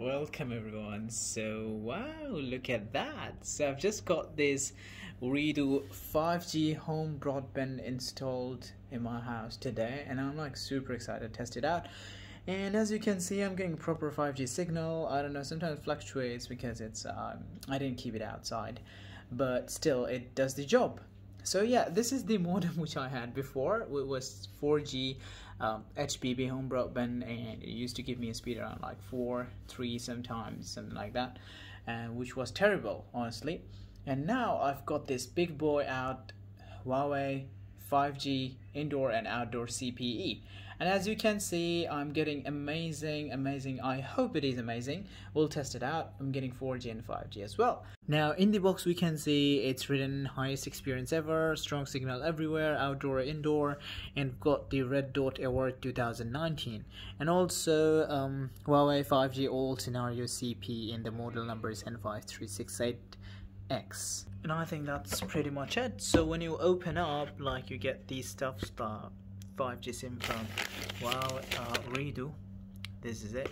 Welcome everyone. So wow, look at that. So I've just got this Ooredoo 5G home broadband installed in my house today and I'm like super excited to test it out. And as you can see, I'm getting proper 5G signal. I don't know, sometimes fluctuates because it's um, I didn't keep it outside, but still it does the job. So yeah, this is the modem which I had before. It was 4G um, HBB home broadband and it used to give me a speed around like 4 3 sometimes something like that and which was terrible honestly. And now I've got this big boy out Huawei 5G indoor and outdoor CPE and as you can see I'm getting amazing amazing I hope it is amazing. We'll test it out. I'm getting 4G and 5G as well. Now in the box we can see it's written highest experience ever strong signal everywhere outdoor indoor and got the red dot award 2019 and also um, Huawei 5G all scenario CP in the model number is N5368 X. And I think that's pretty much it. So when you open up, like you get these stuff, start 5G SIM from wow uh, Ooredoo. This is it.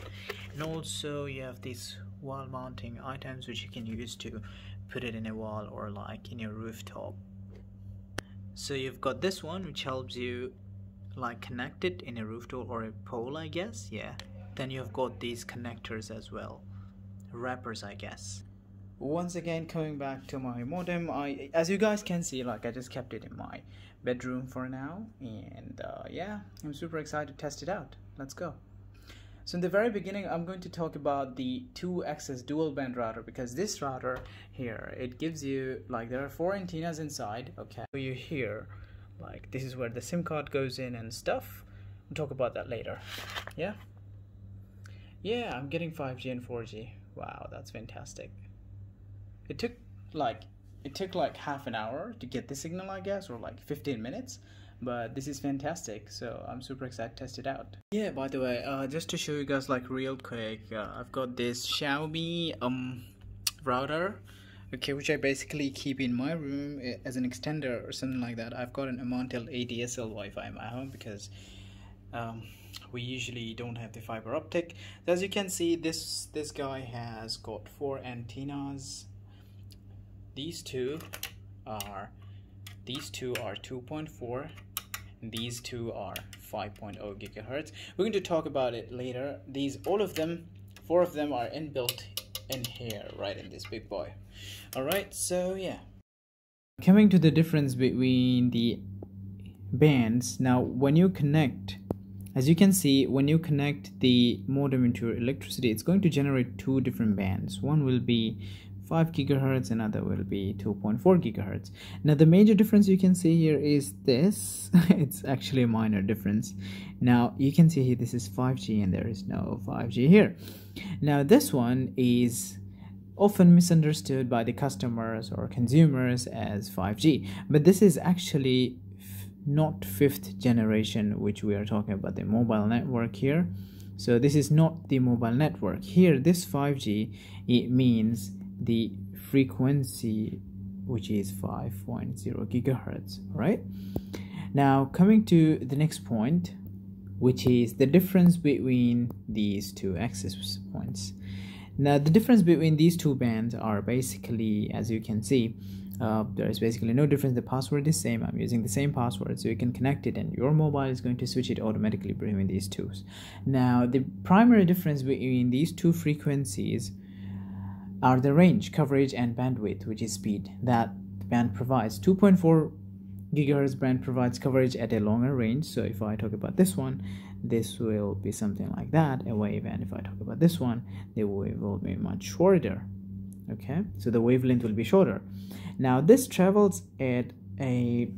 And also you have these wall mounting items which you can use to put it in a wall or like in your rooftop. So you've got this one which helps you like connect it in a rooftop or a pole I guess. Yeah. Then you've got these connectors as well. Wrappers I guess once again coming back to my modem i as you guys can see like i just kept it in my bedroom for now and uh, yeah i'm super excited to test it out. Let's go. So in the very beginning i'm going to talk about the 2x's dual band router because this router here it gives you like there are four antennas inside okay? So you hear like this is where the sim card goes in and stuff. We'll talk about that later. Yeah? Yeah i'm getting 5g and 4g wow that's fantastic it took like it took like half an hour to get the signal I guess or like 15 minutes but this is fantastic so I'm super excited to test it out. Yeah by the way uh, just to show you guys like real quick uh, I've got this Xiaomi um router okay which I basically keep in my room eh, as an extender or something like that. I've got an Omantel ADSL Wi-Fi in my home because um, we usually don't have the fiber optic. As you can see this this guy has got four antennas these two are these two are 2.4 these two are 5.0 gigahertz. We're going to talk about it later. These all of them four of them are inbuilt in here right in this big boy. All right so yeah. Coming to the difference between the bands now when you connect as you can see when you connect the modem into your electricity it's going to generate two different bands. One will be 5 gigahertz another will be 2.4 gigahertz. Now the major difference you can see here is this. It's actually a minor difference. Now you can see here this is 5g and there is no 5g here. Now this one is often misunderstood by the customers or consumers as 5g but this is actually not fifth generation which we are talking about the mobile network here. So this is not the mobile network. Here this 5g it means the frequency which is 5.0 gigahertz right now coming to the next point which is the difference between these two access points. Now the difference between these two bands are basically as you can see uh, there is basically no difference. The password is same. I'm using the same password so you can connect it and your mobile is going to switch it automatically between these two now the primary difference between these two frequencies are the range, coverage, and bandwidth, which is speed that the band provides. 2.4 gigahertz band provides coverage at a longer range. So if I talk about this one, this will be something like that, a wave. And if I talk about this one, the wave will be much shorter. Okay, so the wavelength will be shorter. Now this travels at a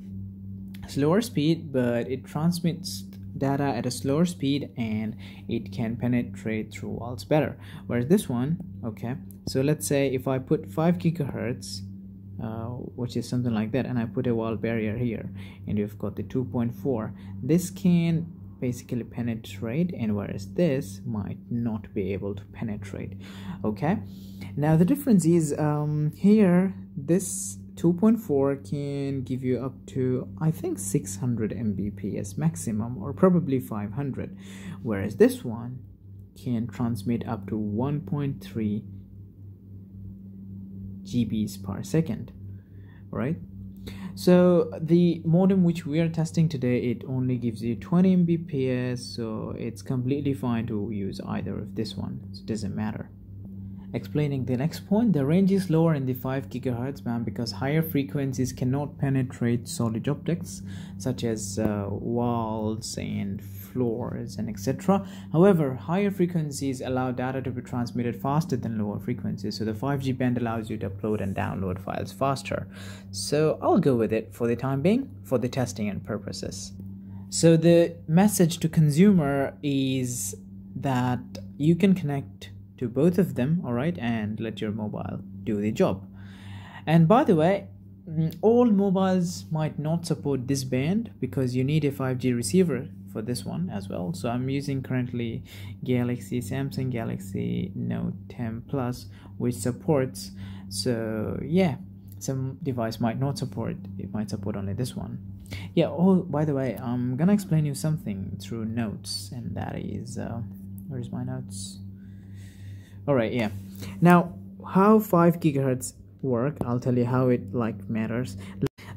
slower speed, but it transmits data at a slower speed and it can penetrate through walls better. Whereas this one okay so let's say if I put 5 gigahertz uh, which is something like that and I put a wall barrier here and you've got the 2.4 this can basically penetrate and whereas this might not be able to penetrate okay? Now the difference is um, here this 2.4 can give you up to I think 600 Mbps maximum or probably 500 whereas this one can transmit up to 1.3 GBs per second right so the modem which we are testing today it only gives you 20 mbps so it's completely fine to use either of this one. It doesn't matter Explaining the next point, the range is lower in the 5 GHz band because higher frequencies cannot penetrate solid objects such as uh, walls and floors and etc. However, higher frequencies allow data to be transmitted faster than lower frequencies, so the 5G band allows you to upload and download files faster. So I'll go with it for the time being for the testing and purposes. So the message to consumer is that you can connect to both of them all right and let your mobile do the job. And by the way mm, all mobiles might not support this band because you need a 5G receiver for this one as well. So I'm using currently Galaxy Samsung Galaxy Note 10 Plus which supports so yeah some device might not support it might support only this one. Yeah oh by the way I'm gonna explain you something through notes and that is uh, where's my notes all right yeah. Now how 5 gigahertz work? I'll tell you how it like matters.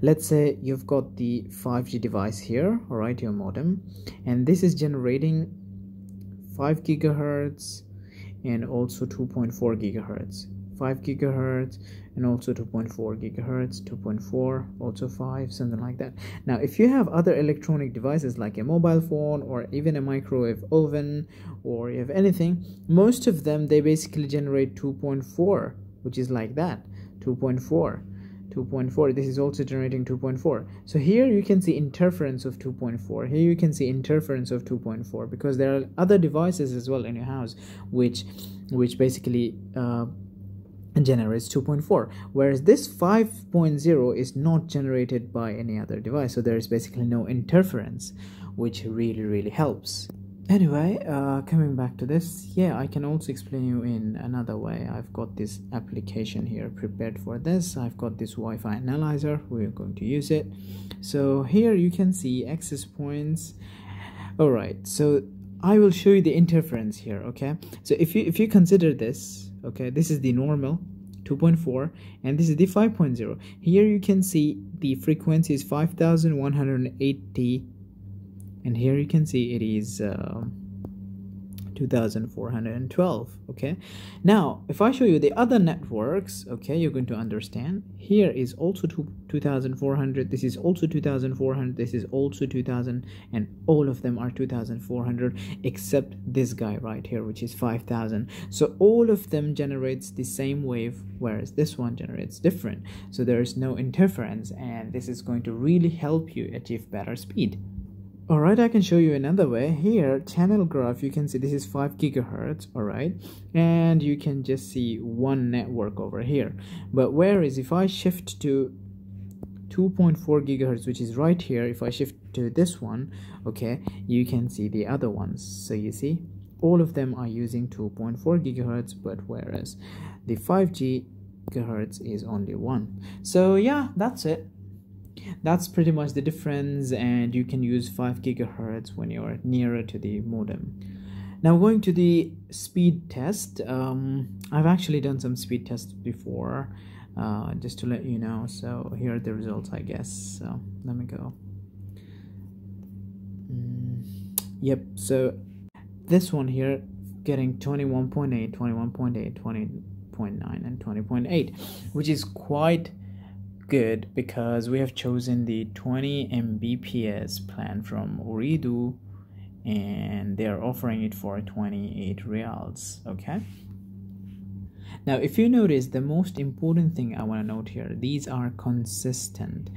Let's say you've got the 5g device here all right your modem and this is generating 5 gigahertz and also 2.4 gigahertz. 5 gigahertz and also 2.4 gigahertz 2.4 also 5 something like that. Now if you have other electronic devices like a mobile phone or even a microwave oven or you have anything most of them they basically generate 2.4 which is like that 2.4 2.4 this is also generating 2.4 so here you can see interference of 2.4 here you can see interference of 2.4 because there are other devices as well in your house which which basically uh, generates 2.4 whereas this 5.0 is not generated by any other device. So there is basically no interference which really really helps. Anyway uh, coming back to this yeah I can also explain you in another way. I've got this application here prepared for this. I've got this Wi-Fi analyzer. We're going to use it. So here you can see access points. All right so I will show you the interference here okay? So if you if you consider this okay this is the normal 2.4 and this is the 5.0 here you can see the frequency is 5180 and here you can see it is uh, 2412 okay? Now if i show you the other networks okay you're going to understand. Here is also 2400 this is also 2400 this is also 2000 and all of them are 2400 except this guy right here which is 5000 so all of them generates the same wave whereas this one generates different. So there is no interference and this is going to really help you achieve better speed Alright, I can show you another way. Here, channel graph, you can see this is 5 gigahertz, alright? And you can just see one network over here. But whereas if I shift to 2.4 gigahertz, which is right here, if I shift to this one, okay, you can see the other ones. So you see, all of them are using 2.4 gigahertz, but whereas the 5G gigahertz is only one. So yeah, that's it that's pretty much the difference and you can use 5 gigahertz when you're nearer to the modem. Now going to the speed test um, I've actually done some speed tests before uh, just to let you know. So here are the results I guess. So let me go. Mm, yep so this one here getting 21.8 21.8 20.9 and 20.8 which is quite good because we have chosen the 20 Mbps plan from Ooredoo and they're offering it for 28 rials okay? Now if you notice the most important thing I want to note here these are consistent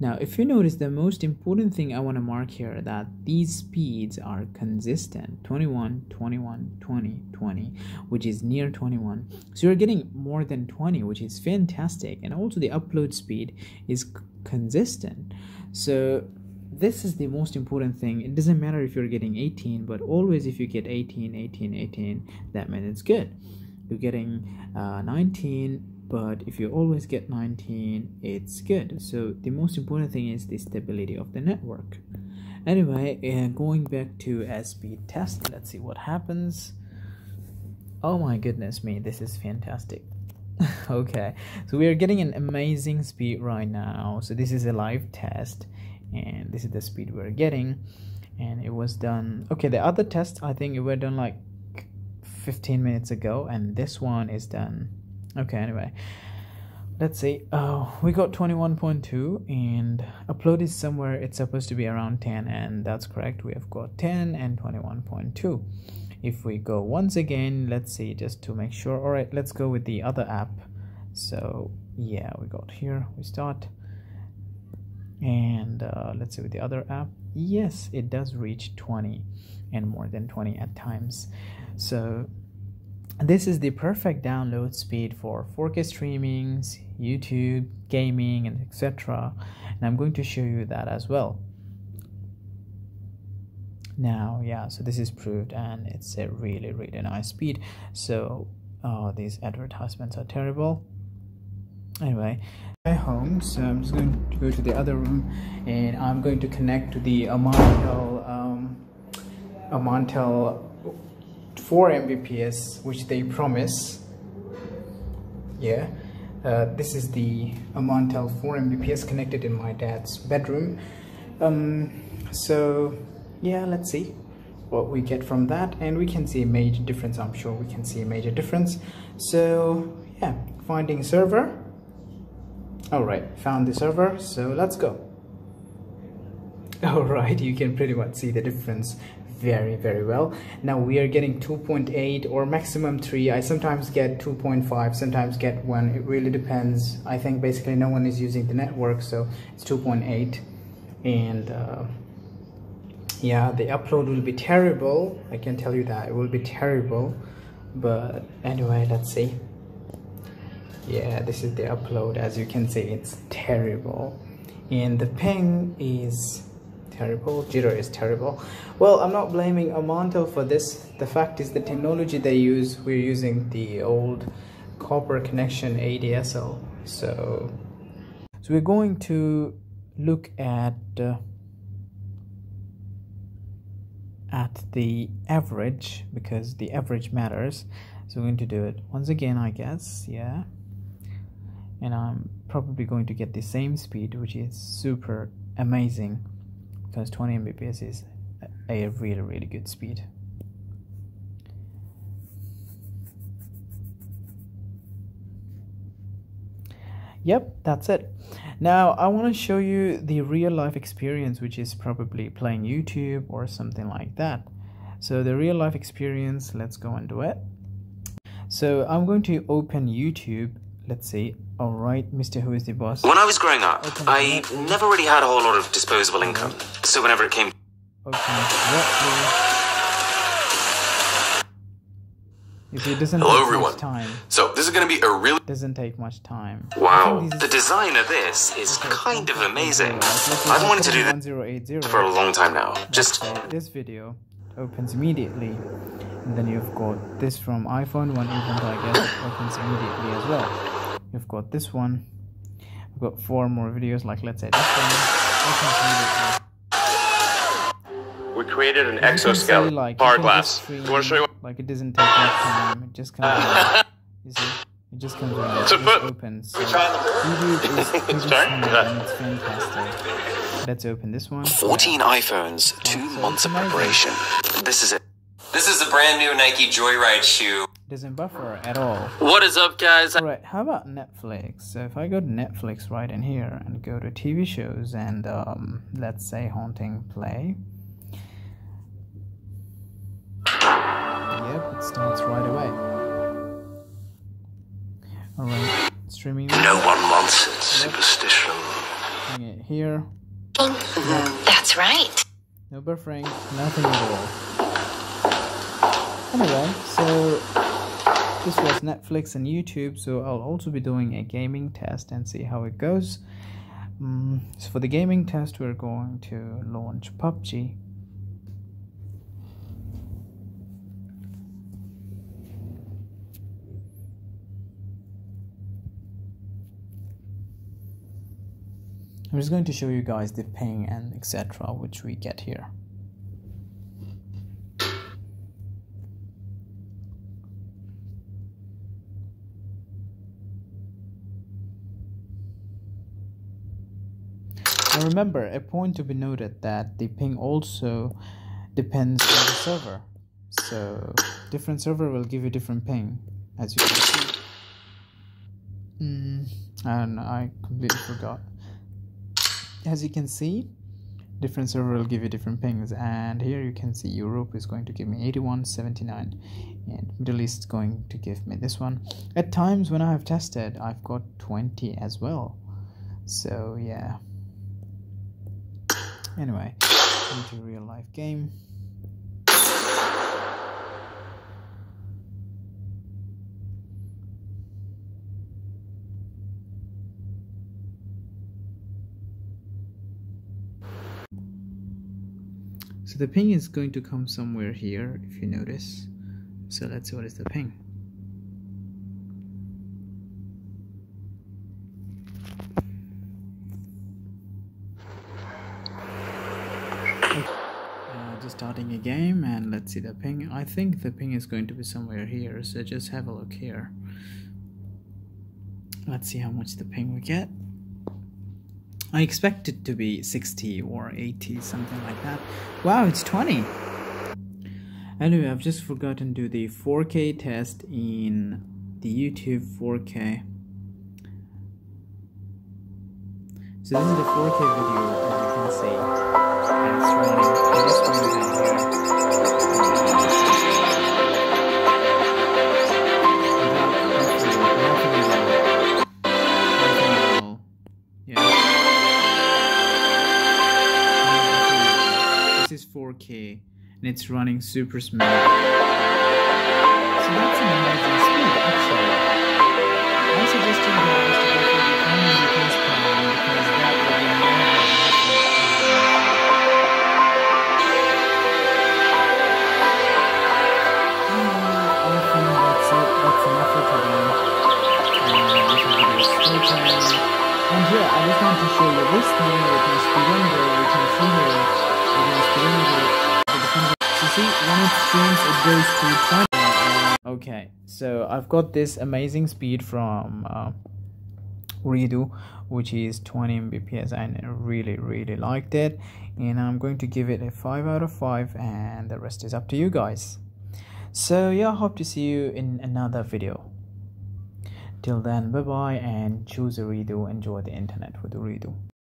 now, if you notice the most important thing I want to mark here that these speeds are consistent 21, 21, 20, 20, which is near 21. So you're getting more than 20, which is fantastic. And also the upload speed is consistent. So this is the most important thing. It doesn't matter if you're getting 18, but always if you get 18, 18, 18, that means it's good. You're getting uh, 19, but if you always get 19 it's good so the most important thing is the stability of the network anyway uh, going back to speed test let's see what happens Oh my goodness me, this is fantastic. okay, so we are getting an amazing speed right now. So this is a live test and this is the speed we're getting and it was done okay the other test i think it were done like 15 minutes ago and this one is done okay anyway. Let's see. Oh we got 21.2 and upload is somewhere it's supposed to be around 10 and that's correct. We have got 10 and 21.2 if we go once again let's see just to make sure. All right let's go with the other app. So yeah we got here we start. And uh, let's see with the other app. Yes it does reach 20 and more than 20 at times. So this is the perfect download speed for 4k streamings youtube gaming and etc and i'm going to show you that as well. Now yeah so this is proved and it's a really really nice speed. So uh, these advertisements are terrible. Anyway my home so i'm just going to go to the other room and i'm going to connect to the Omantel um, 4 mbps which they promise. Yeah. Uh, this is the Omantel 4 mbps connected in my dad's bedroom. Um, so yeah let's see what we get from that. And we can see a major difference. I'm sure we can see a major difference. So yeah finding server. All right found the server. So let's go. All right you can pretty much see the difference very very well. Now we are getting 2.8 or maximum 3 i sometimes get 2.5 sometimes get 1 it really depends. I think basically no one is using the network so it's 2.8 and uh, yeah the upload will be terrible. I can tell you that. It will be terrible. But anyway let's see. Yeah this is the upload. As you can see it's terrible. And the ping is terrible. Jitter is terrible. Well i'm not blaming Omantel for this. The fact is the technology they use we're using the old copper connection adsl so so we're going to look at uh, at the average because the average matters. So we're going to do it once again i guess yeah. And I'm probably going to get the same speed which is super amazing because 20 Mbps is a really really good speed. Yep that's it. Now I want to show you the real life experience which is probably playing YouTube or something like that. So the real life experience let's go and do it. So I'm going to open YouTube let's see. All right mr who is the boss? When i was growing up i never really had a whole lot of disposable income. So whenever it came okay doesn't hello everyone. so this is going to be a really doesn't take much time. Wow. the design of this is kind of amazing. I've wanted to do this for a long time now. Just this video opens immediately. And then you've got this from iphone one even i guess opens immediately as well you've got this one. We've got four more videos like let's say this one. We created an exoskeleton like, glass you want to show you like it doesn't take much time. It just comes out you see? It just comes out it's a foot opens. So YouTube is pretty it's fantastic. Let's open this one. 14 iPhones two months of preparation. This is it. This is a brand new Nike Joyride shoe doesn't buffer at all. What is up, guys? Alright, how about Netflix? So if I go to Netflix right in here and go to TV shows and um, let's say Haunting Play. Yep, it starts right away. Alright, streaming. No one wants it. Superstition. Bring it here. That's right. No buffering, nothing at all. Anyway, so this was Netflix and YouTube, so I'll also be doing a gaming test and see how it goes. Um, so for the gaming test, we're going to launch PUBG. I'm just going to show you guys the ping and etc which we get here. Now remember, a point to be noted that the ping also depends on the server. So different server will give you different ping, as you can see. Mm, and I completely forgot. As you can see, different server will give you different pings and here you can see Europe is going to give me 8179 and Middle East is going to give me this one at times when I have tested I've got 20 as well so yeah anyway into real life game So the ping is going to come somewhere here if you notice. So let's see what is the ping. Starting a game and let's see the ping. I think the ping is going to be somewhere here, so just have a look here. Let's see how much the ping we get. I expect it to be 60 or 80, something like that. Wow, it's 20! Anyway, I've just forgotten to do the 4K test in the YouTube 4K. So this is the 4K video, see. And it's running. I just running here. This is 4K and it's running super smooth. Yeah, I just want to show you this thing. We can see here. Speed under. So see, when it streams, it goes to 20. Okay, so I've got this amazing speed from uh, Ooredoo, which is 20 Mbps, and I really, really liked it. And I'm going to give it a 5 out of 5, and the rest is up to you guys. So, yeah, hope to see you in another video. Till then, bye bye, and choose Ooredoo. Enjoy the internet with Ooredoo.